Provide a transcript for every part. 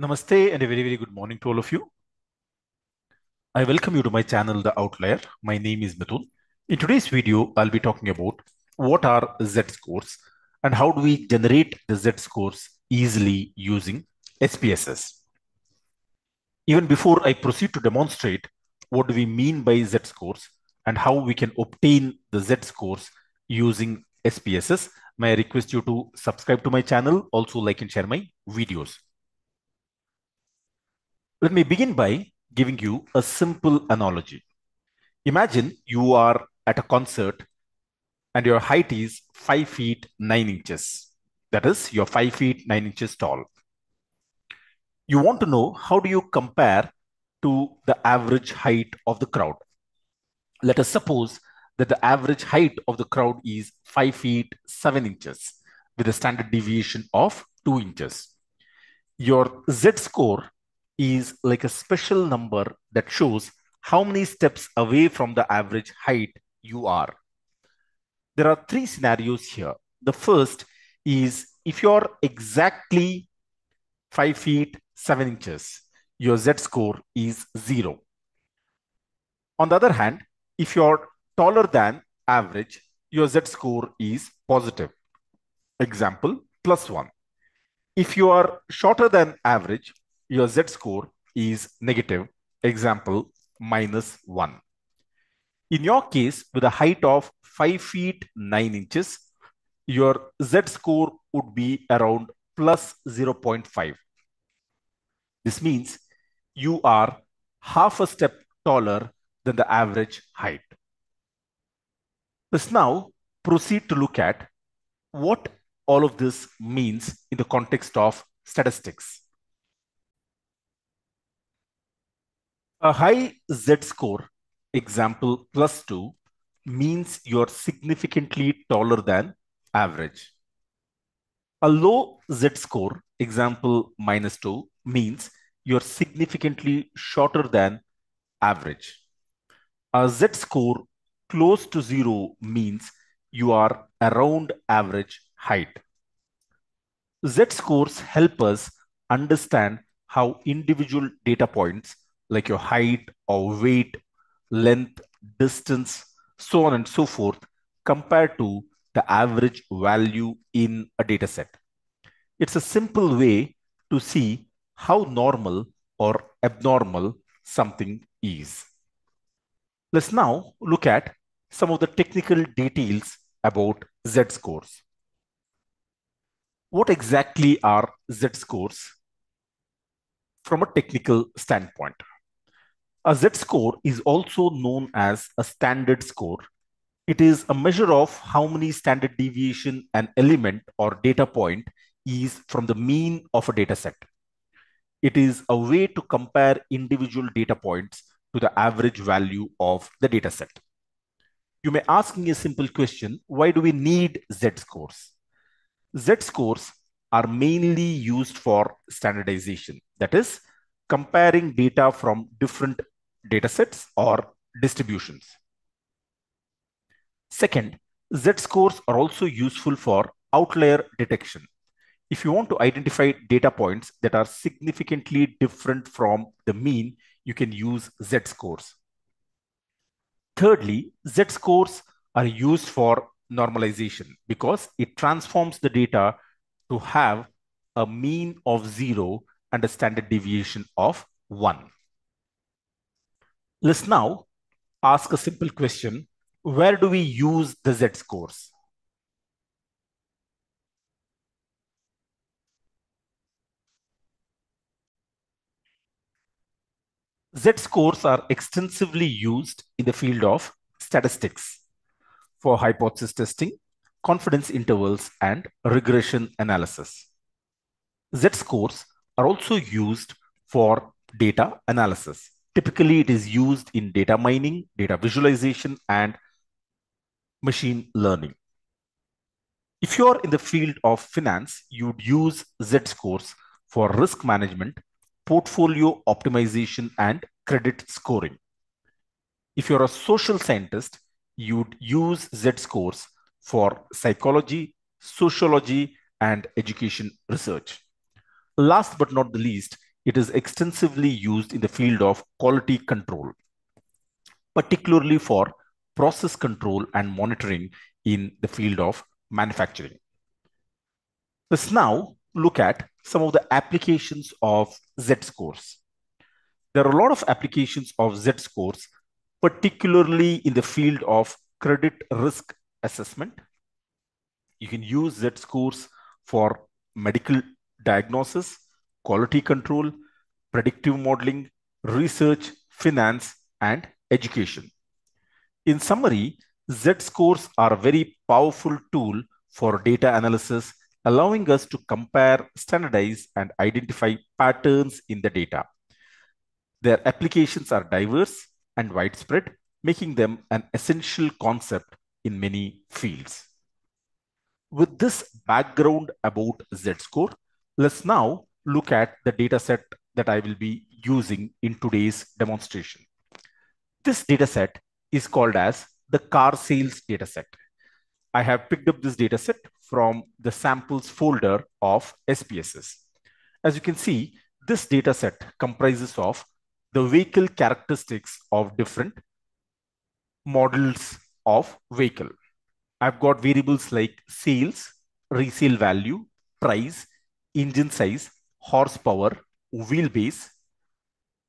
Namaste and a very, very good morning to all of you. I welcome you to my channel, The Outlier. My name is Mithun. In today's video, I'll be talking about what are Z-scores and how do we generate the Z-scores easily using SPSS. Even before I proceed to demonstrate what do we mean by Z-scores and how we can obtain the Z-scores using SPSS, may I request you to subscribe to my channel, also like and share my videos. Let me begin by giving you a simple analogy. Imagine you are at a concert and your height is 5 feet 9 inches. That is, you're 5 feet 9 inches tall. You want to know how do you compare to the average height of the crowd. Let us suppose that the average height of the crowd is 5 feet 7 inches with a standard deviation of 2 inches. Your Z score is like a special number that shows how many steps away from the average height you are. There are three scenarios here. The first is if you're exactly 5 feet 7 inches, your Z score is 0. On the other hand, if you're taller than average, your Z score is positive. Example, plus 1. If you are shorter than average, your Z score is negative. Example, minus 1. In your case, with a height of 5 feet 9 inches, your Z score would be around plus 0.5. This means you are half a step taller than the average height. Let's now proceed to look at what all of this means in the context of statistics. A high Z score, example plus 2, means you're significantly taller than average. A low Z score, example minus 2, means you're significantly shorter than average. A Z score close to 0 means you are around average height. Z scores help us understand how individual data points like your height or weight, length, distance, so on and so forth, compared to the average value in a data set. It's a simple way to see how normal or abnormal something is. Let's now look at some of the technical details about Z scores. What exactly are Z scores from a technical standpoint? A z-score is also known as a standard score. It is a measure of how many standard deviation an element or data point is from the mean of a data set. It is a way to compare individual data points to the average value of the data set. You may ask me a simple question, why do we need z-scores? Z-scores are mainly used for standardization. That is, comparing data from different datasets or distributions. Second, Z-scores are also useful for outlier detection. If you want to identify data points that are significantly different from the mean, you can use Z-scores. Thirdly, Z-scores are used for normalization because it transforms the data to have a mean of zero and a standard deviation of one. Let's now ask a simple question. Where do we use the z-scores? Z-scores are extensively used in the field of statistics for hypothesis testing, confidence intervals, and regression analysis. Z-scores are also used for data analysis. Typically, it is used in data mining, data visualization, and machine learning. If you're in the field of finance, you'd use Z-scores for risk management, portfolio optimization, and credit scoring. If you're a social scientist, you'd use Z-scores for psychology, sociology, and education research. Last but not the least, it is extensively used in the field of quality control, particularly for process control and monitoring in the field of manufacturing. Let's now look at some of the applications of Z-scores. There are a lot of applications of Z-scores, particularly in the field of credit risk assessment. You can use Z-scores for medical diagnosis, quality control, predictive modeling, research, finance, and education. In summary, Z-scores are a very powerful tool for data analysis, allowing us to compare, standardize, and identify patterns in the data. Their applications are diverse and widespread, making them an essential concept in many fields. With this background about Z-score, let's now look at the dataset that I will be using in today's demonstration. This dataset is called as the car sales dataset. I have picked up this dataset from the samples folder of SPSS. As you can see, this dataset comprises of the vehicle characteristics of different models of vehicle. I've got variables like sales, resale value, price, engine size, horsepower, wheelbase.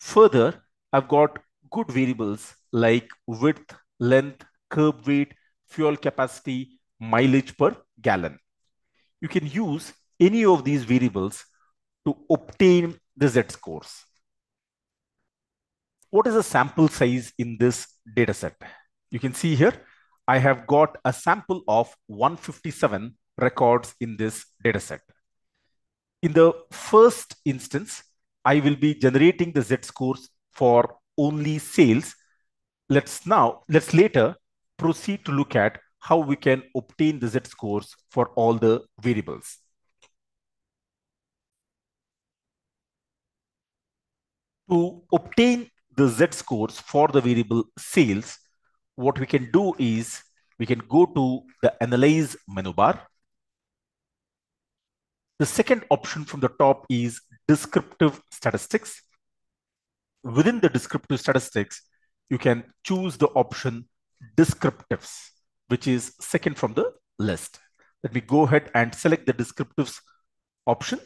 Further, I've got good variables like width, length, curb weight, fuel capacity, mileage per gallon. You can use any of these variables to obtain the Z-scores. What is the sample size in this dataset? You can see here, I have got a sample of 157 records in this dataset. In the first instance, I will be generating the Z-scores for only sales. Let's now, let's later proceed to look at how we can obtain the Z-scores for all the variables. To obtain the Z-scores for the variable sales, what we can do is we can go to the Analyze menu bar. The second option from the top is Descriptive Statistics. Within the Descriptive Statistics, you can choose the option Descriptives, which is second from the list. Let me go ahead and select the Descriptives option.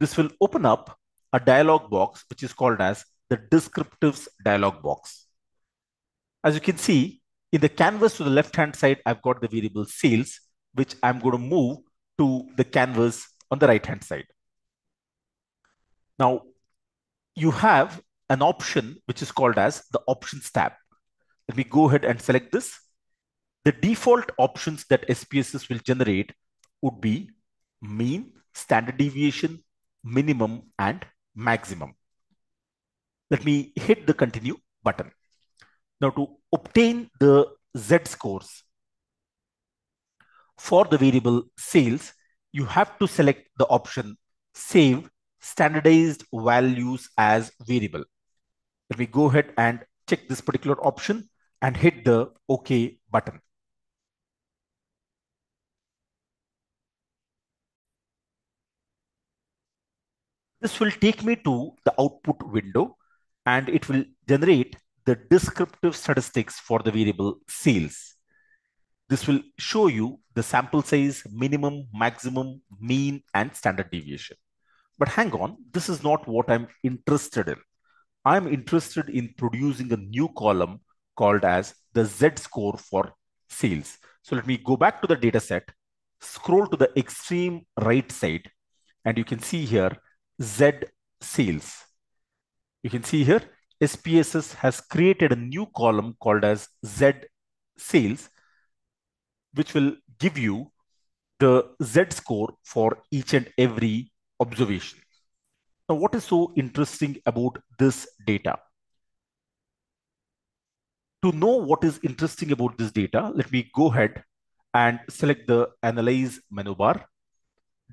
This will open up a dialog box, which is called as the Descriptives dialog box. As you can see, in the canvas to the left-hand side, I've got the variable sales, which I'm going to move to the canvas on the right-hand side. Now, you have an option which is called as the Options tab. Let me go ahead and select this. The default options that SPSS will generate would be mean, standard deviation, minimum, and maximum. Let me hit the continue button. Now to obtain the Z scores for the variable sales, you have to select the option save standardized values as variable. Let me go ahead and check this particular option and hit the OK button. This will take me to the output window and it will generate the descriptive statistics for the variable sales. This will show you the sample size, minimum, maximum, mean, and standard deviation. But hang on, this is not what I'm interested in. I'm interested in producing a new column called as the Z score for sales. So let me go back to the data set, scroll to the extreme right side, and you can see here Z sales. You can see here SPSS has created a new column called as Z sales, which will give you the Z score for each and every observation. Now, what is so interesting about this data? To know what is interesting about this data, let me go ahead and select the Analyze menu bar,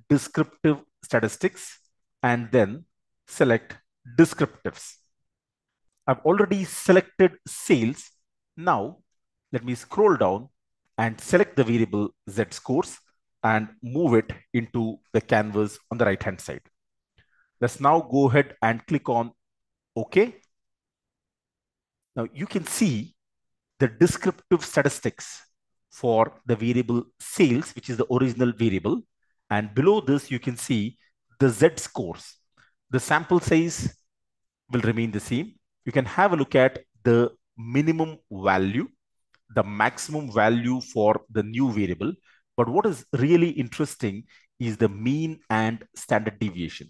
Descriptive Statistics, and then select Descriptives. I've already selected sales. Now, let me scroll down and select the variable Z scores and move it into the canvas on the right hand side. Let's now go ahead and click on OK. Now you can see the descriptive statistics for the variable sales, which is the original variable. And below this, you can see the Z scores. The sample size will remain the same. You can have a look at the minimum value, the maximum value for the new variable. But what is really interesting is the mean and standard deviation.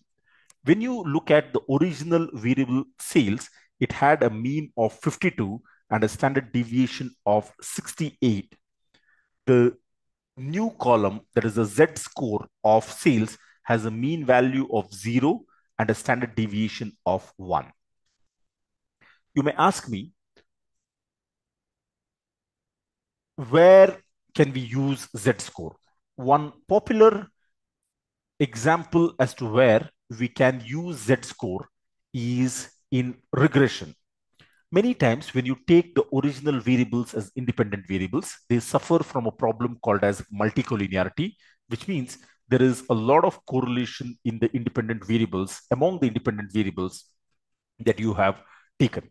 When you look at the original variable sales, it had a mean of 52 and a standard deviation of 68. The new column, that is the Z score of sales, has a mean value of 0 and a standard deviation of 1. You may ask me, where can we use Z score? One popular example as to where we can use Z score is in regression. Many times when you take the original variables as independent variables, they suffer from a problem called as multicollinearity, which means there is a lot of correlation in the independent variables among the independent variables that you have taken.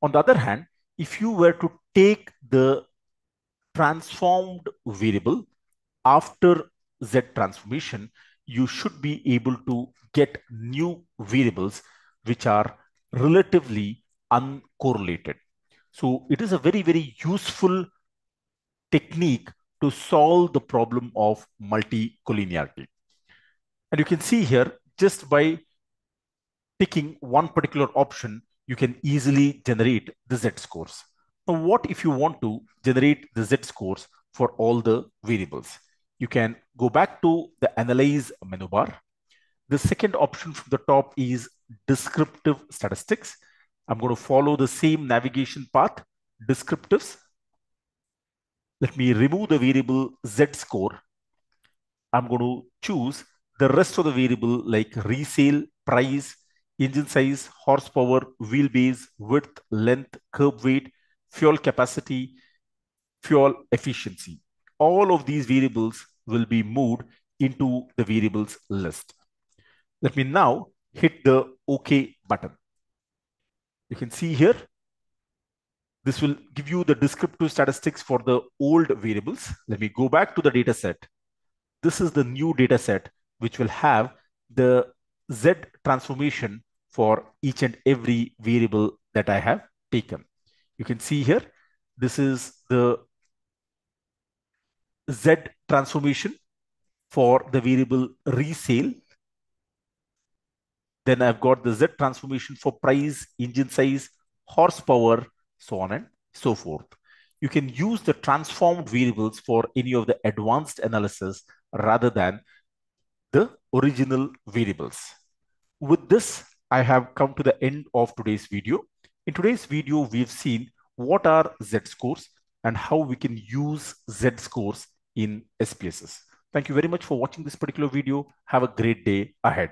On the other hand, if you were to take the transformed variable after Z transformation, you should be able to get new variables which are relatively uncorrelated. So it is a very, very useful technique to solve the problem of multicollinearity. And you can see here, just by picking one particular option, you can easily generate the z-scores. Now, what if you want to generate the z-scores for all the variables? You can go back to the Analyze menu bar. The second option from the top is Descriptive Statistics. I'm going to follow the same navigation path, Descriptives. Let me remove the variable z-score. I'm going to choose the rest of the variable like resale, price, engine size, horsepower, wheelbase, width, length, curb weight, fuel capacity, fuel efficiency. All of these variables will be moved into the variables list. Let me now hit the OK button. You can see here, this will give you the descriptive statistics for the old variables. Let me go back to the data set. This is the new data set, which will have the Z transformation for each and every variable that I have taken. You can see here, this is the Z transformation for the variable resale. Then I've got the Z transformation for price, engine size, horsepower, so on and so forth. You can use the transformed variables for any of the advanced analysis rather than the original variables. With this, I have come to the end of today's video. In today's video, we've seen what are Z-scores and how we can use Z-scores in SPSS. Thank you very much for watching this particular video. Have a great day ahead.